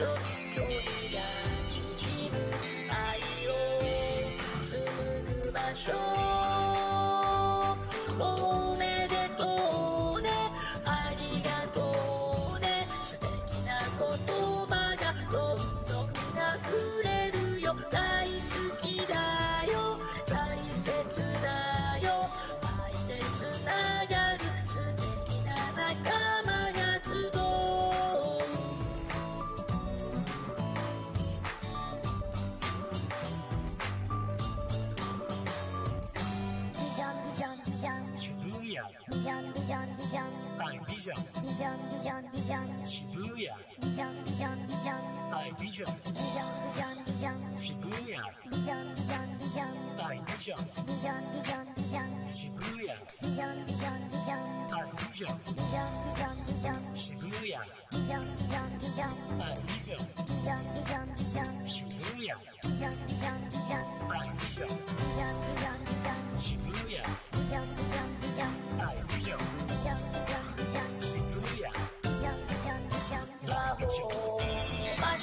距離が縮む愛を紡ぐ場所你想你想你想去不呀你想你想你想 i need 你你你去不呀你想你想你想 i need 你你你去不呀你想你想你想 i need 你你你去不呀你想你想你想 i 你你你不你想去不呀你想你想你想去你想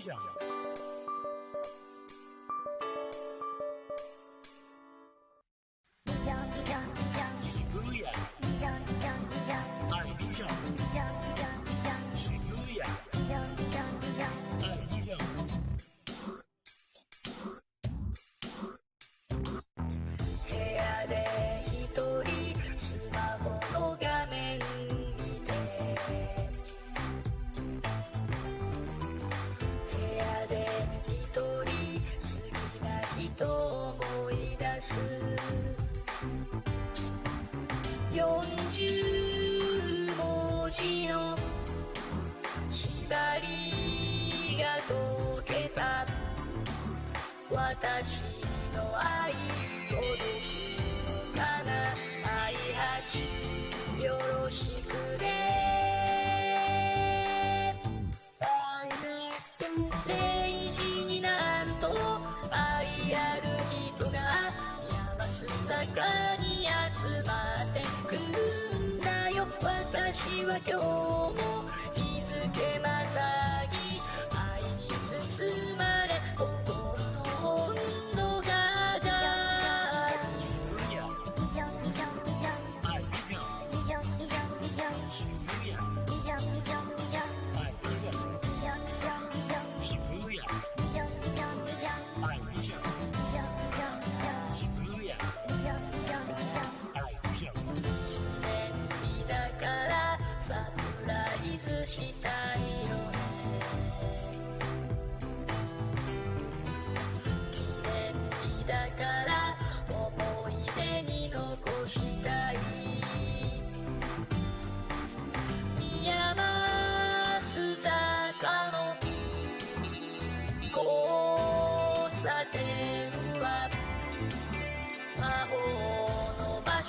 想私の愛届くかな愛八よろしくね。愛の先生になると愛ある人が山す坂に集まってくるんだよ。私は今日も日付また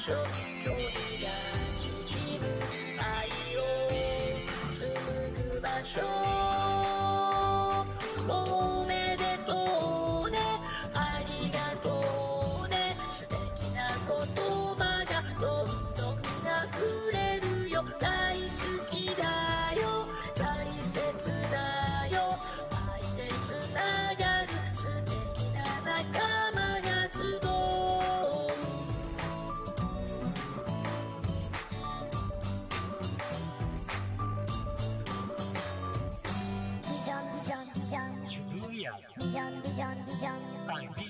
距離が縮む愛を紡ぐ場所 Jump! Jump!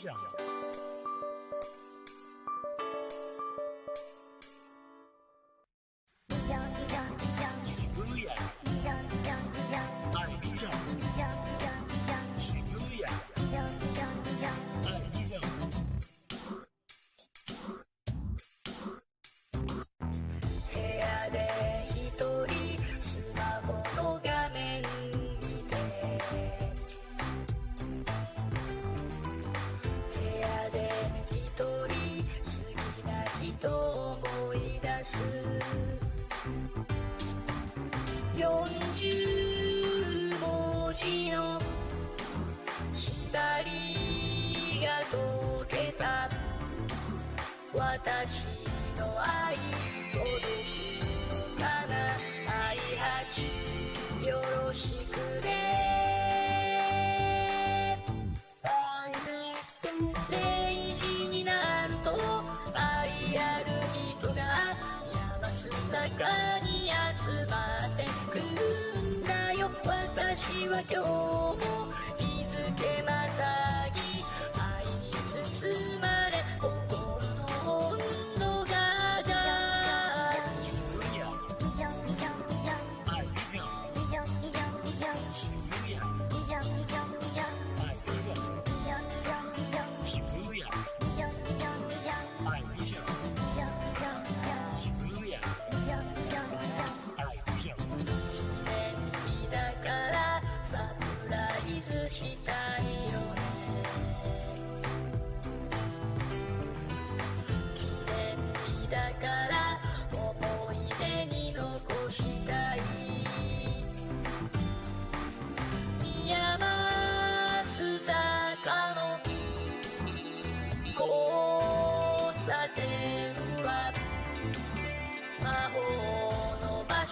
享。私の愛届くかな愛八よろしくね。愛の先生になると愛ある人が山坂に集まってくるんだよ。私は今日も気づます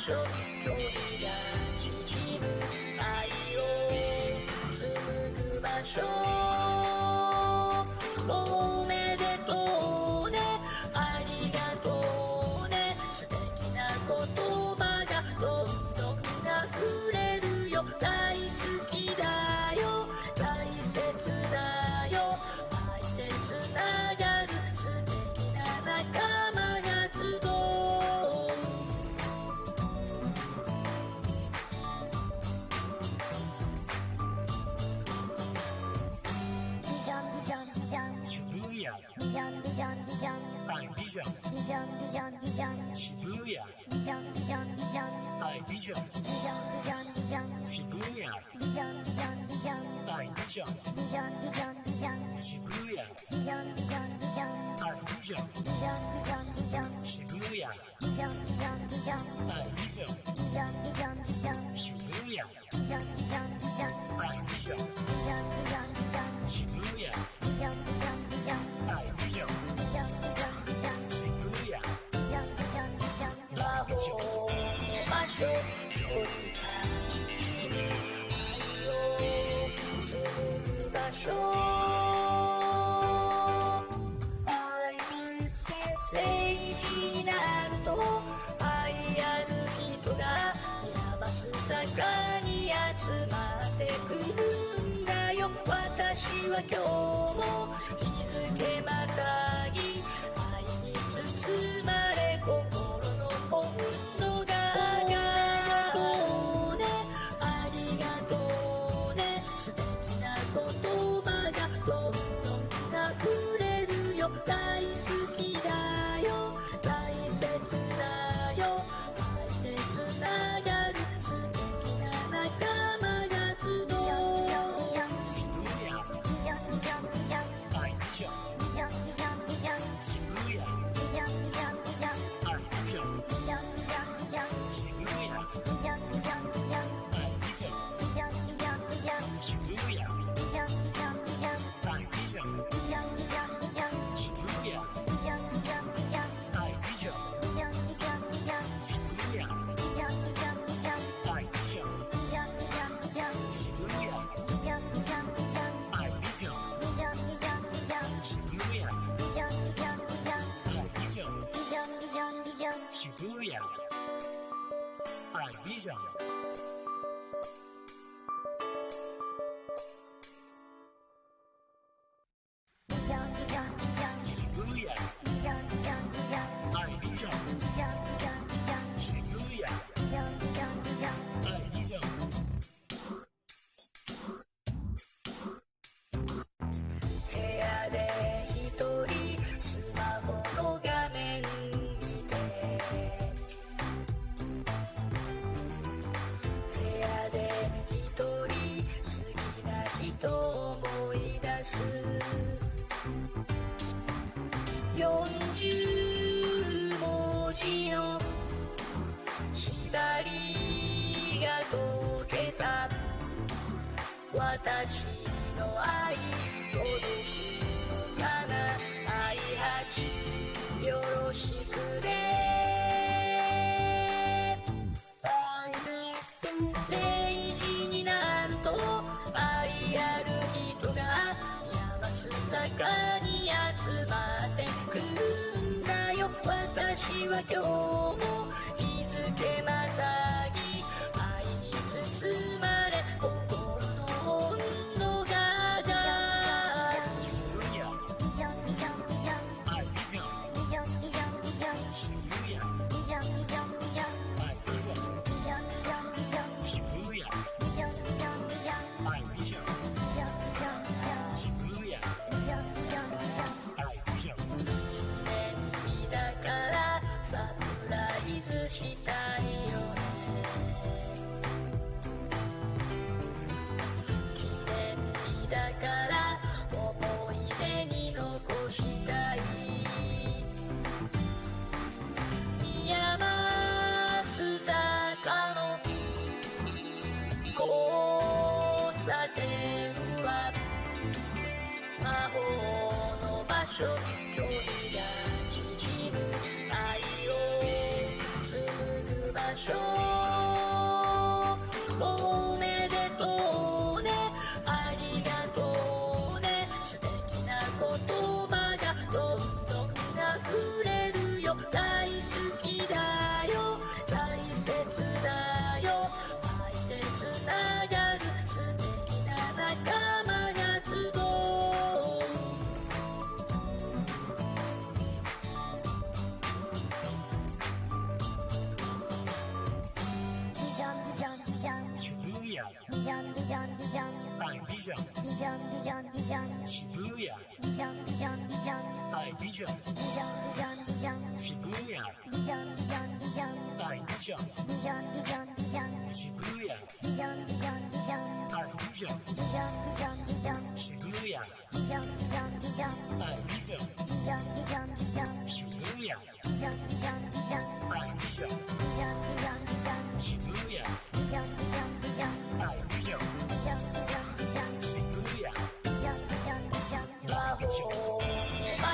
長距離が縮む愛を紡ぐ場所 Ibiza, Shibuya, Ibiza, Shibuya, Ibiza, Shibuya, Ibiza, Shibuya, Ibiza, Shibuya, Ibiza, Shibuya. 政治になると愛ある人が選ばす坂に集まってくるんだよ。私は今日もいいじゃ。私の愛届くのか愛八よろしくね。政治になると愛ある人が山坂に集まってくるんだよ。私は今日も距離が縮む愛を紡ぐ場所おめでとうねありがとうね素敵な言葉がどんどん溢れるよ。你像，你像，你像，西伯利亚。你像，你像，你像，爱故乡。你像，你像，你像，西伯利亚。你像，你像，你像，爱故乡。你像，你像，你像，西伯利亚。你像，你像，你像，爱故乡。你像，你像，你像，西伯利亚。你像，你像，你像，爱故乡。你像，你像，你像，西伯利亚。你像，你像，你像，爱故乡。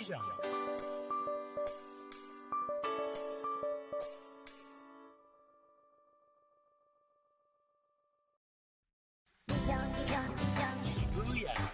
不想样，不一，一，一。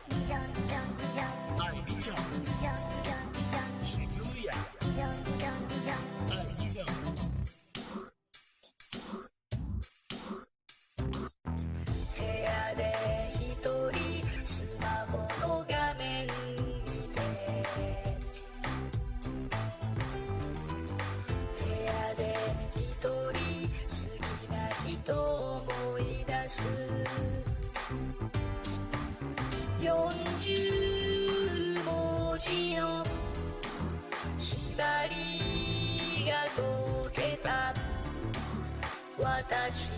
私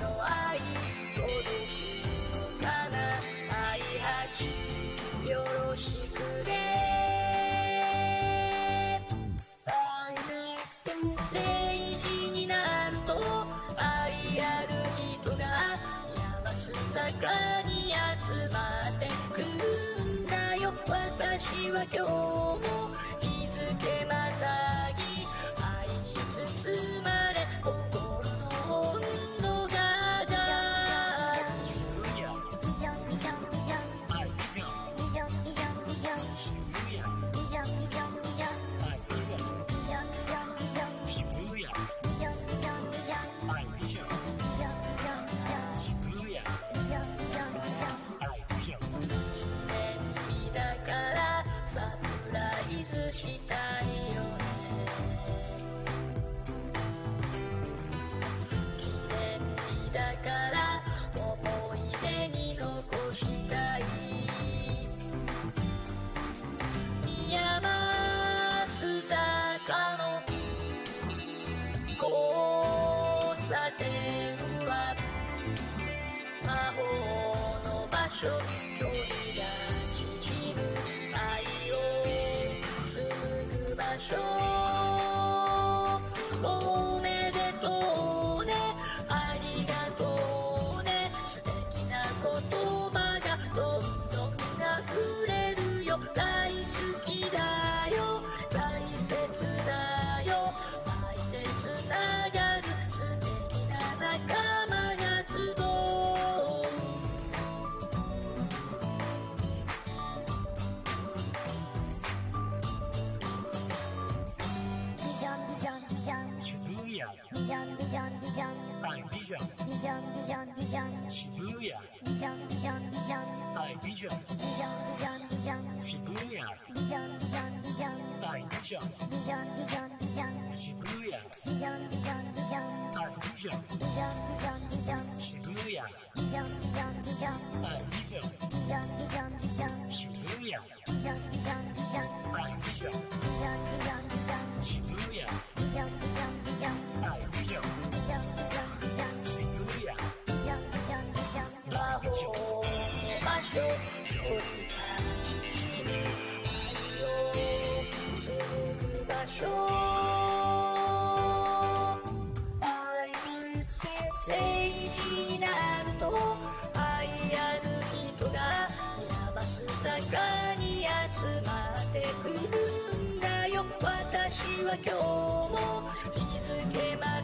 の愛。距離が縮む愛を紡ぐ場所 Dijon, Dijon, Dijon, Dijon, Shibuya, Dijon, Dijon, Dijon, I Dijon, Dijon, Dijon, Dijon, Shibuya, Dijon, Dijon, Dijon, I Dijon, Dijon, Dijon, Dijon, Shibuya. 一样的爱丽小屋一样一样一样的亲密一样一样一样的爱丽小屋一样一样一样的亲密一样一样一样的爱丽小屋一样一样一样的亲密一样一样的爱情忧郁的青春年少的我曾经无知的这么想くんだよ。私は今日も日付まで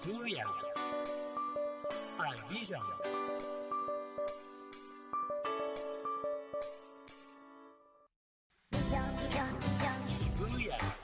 不一样，不一样，不一样。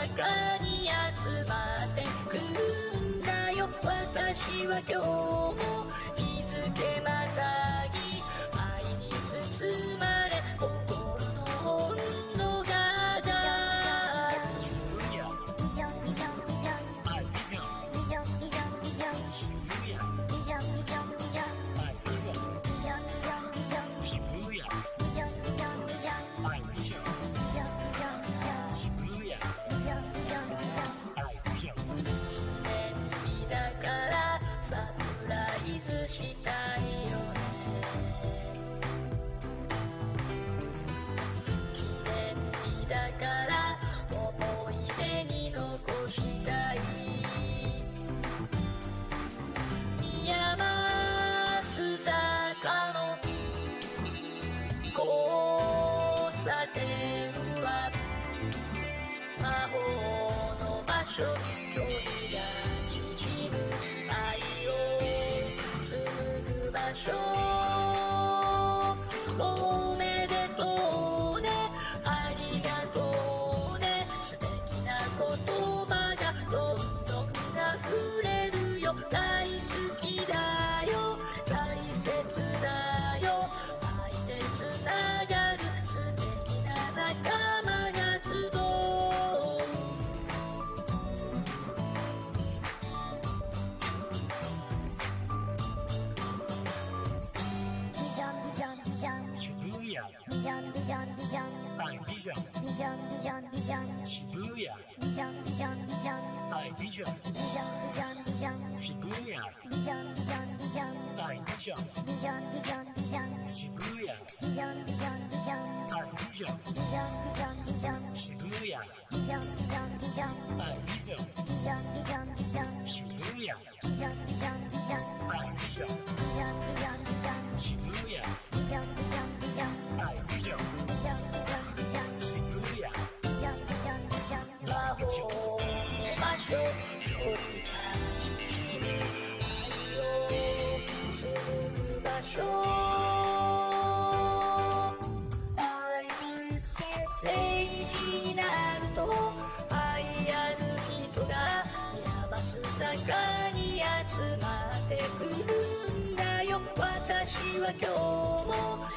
中に集まってくるんだよ。私は今日も交差点は魔法の場所距離が縮む愛を紡ぐ場所。你枪，你枪，你枪，起不呀？你枪，你枪，你枪，打你枪。你枪，你枪，你枪，起不呀？你枪，你枪，你枪，打你枪。你枪，你枪，你枪，起不呀？你枪，你枪，你枪，打你枪。你枪，你枪，你枪，起不呀？你枪，你枪，你枪，打你枪。你枪，你枪，你枪，起不呀？てくんだよ。私は今日も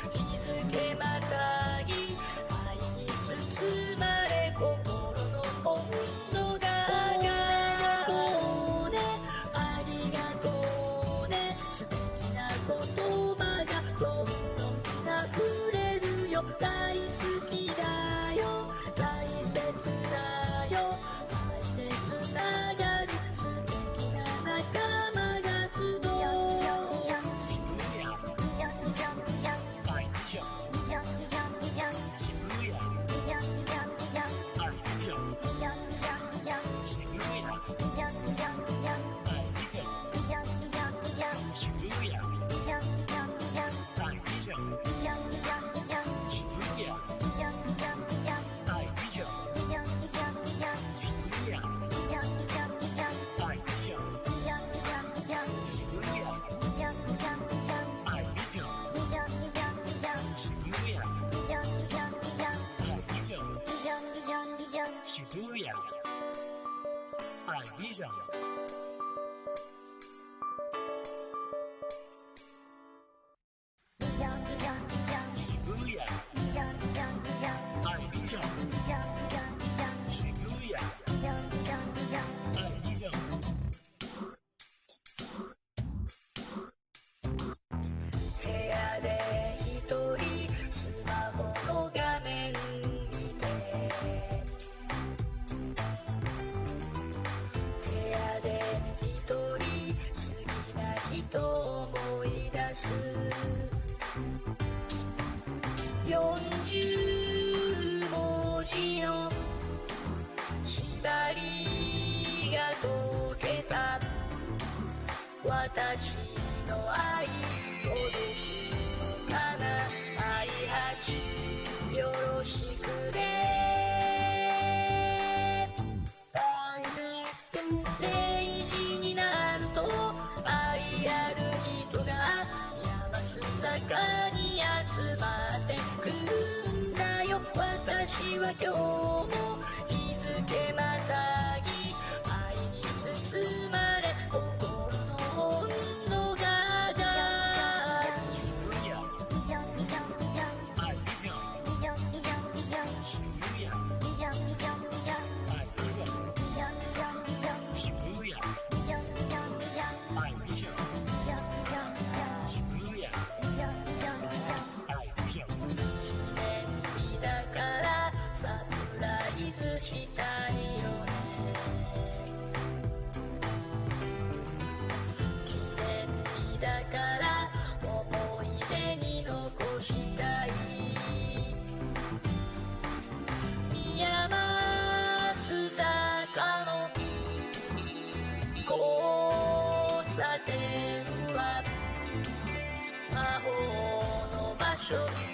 Superior. Ibiza. 坂に集まってくんだよ。私は今日も気づけます show.